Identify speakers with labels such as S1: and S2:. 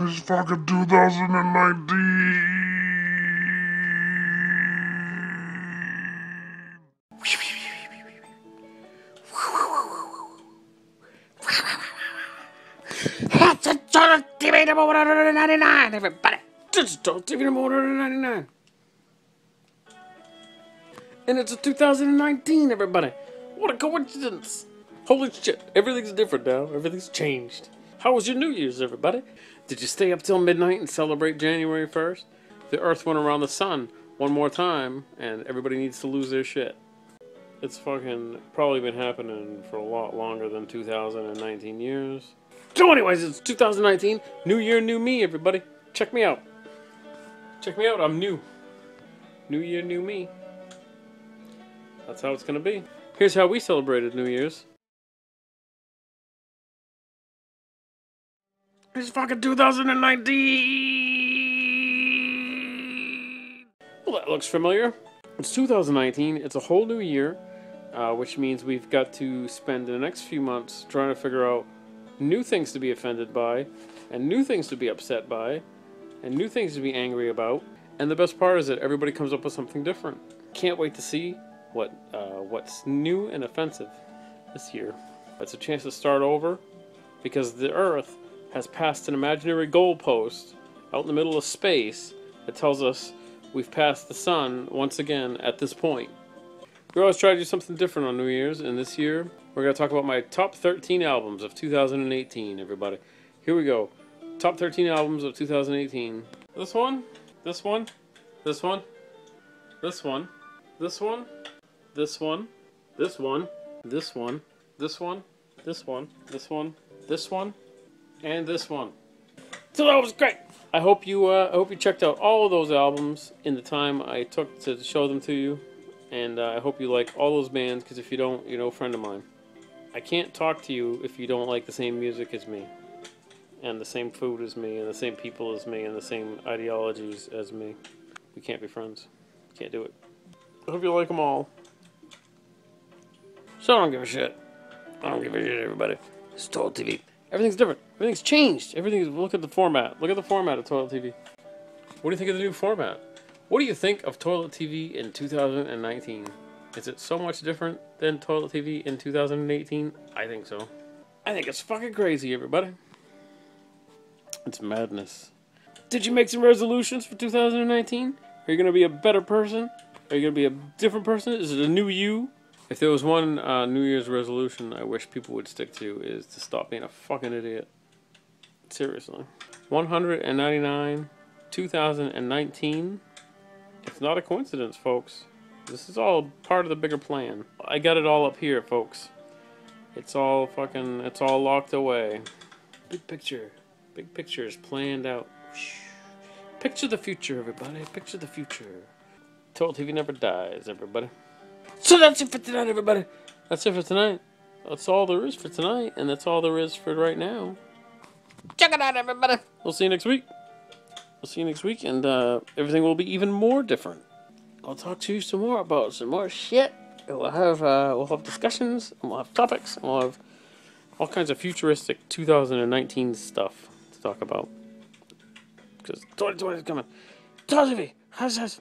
S1: It's fucking 2019.
S2: That's a Toilet TV number 199, everybody. This is Toilet TV number 199. And it's a 2019, everybody. What a coincidence. Holy shit, everything's different now. Everything's changed. How was your New Year's, everybody? Did you stay up till midnight and celebrate January 1st? The Earth went around the sun one more time, and everybody needs to lose their shit. It's fucking probably been happening for a lot longer than 2019 years. So, anyways, it's 2019. New year, new me, everybody. Check me out. Check me out. I'm new. New year, new me. That's how it's gonna be. Here's how we celebrated New Year's. It's fucking 2019. Well, that looks familiar. It's 2019. It's a whole new year, uh, which means we've got to spend the next few months trying to figure out new things to be offended by, and new things to be upset by, and new things to be angry about. And the best part is that everybody comes up with something different. Can't wait to see what uh, what's new and offensive this year. It's a chance to start over because the Earth has passed an imaginary goalpost out in the middle of space that tells us we've passed the sun once again at this point. We always try to do something different on New Year's, and this year we're going to talk about my top 13 albums of 2018, everybody. Here we go. Top 13 albums of 2018. This one, this one, this one, this one, this one, this one, this one, this one, this one, this one, this one, this one, and this one. So that was great. I hope you uh, I hope you checked out all of those albums in the time I took to show them to you, and uh, I hope you like all those bands because if you don't, you're no friend of mine. I can't talk to you if you don't like the same music as me, and the same food as me, and the same people as me, and the same ideologies as me. We can't be friends. Can't do it. I hope you like them all. So I don't give a shit. I don't give a shit, everybody. It's Toilet TV. Everything's different. Everything's changed. Everything's. Look at the format. Look at the format of Toilet TV. What do you think of the new format? What do you think of Toilet TV in 2019? Is it so much different than Toilet TV in 2018? I think so. I think it's fucking crazy, everybody. It's madness. Did you make some resolutions for 2019? Are you going to be a better person? Are you going to be a different person? Is it a new you? If there was one uh, New Year's resolution I wish people would stick to is to stop being a fucking idiot. Seriously. 199, 2019. It's not a coincidence, folks. This is all part of the bigger plan. I got it all up here, folks. It's all fucking, it's all locked away. Big picture. Big picture is planned out. Picture the future, everybody. Picture the future. Toilet TV never dies, everybody. So that's it for tonight, everybody. That's it for tonight. That's all there is for tonight, and that's all there is for right now. Check it out, everybody. We'll see you next week. We'll see you next week, and uh, everything will be even more different. I'll talk to you some more about some more shit. We'll have uh, we'll have discussions, and we'll have topics, and we'll have all kinds of futuristic 2019 stuff to talk about. Because 2020 is coming. Talk to me. How's that?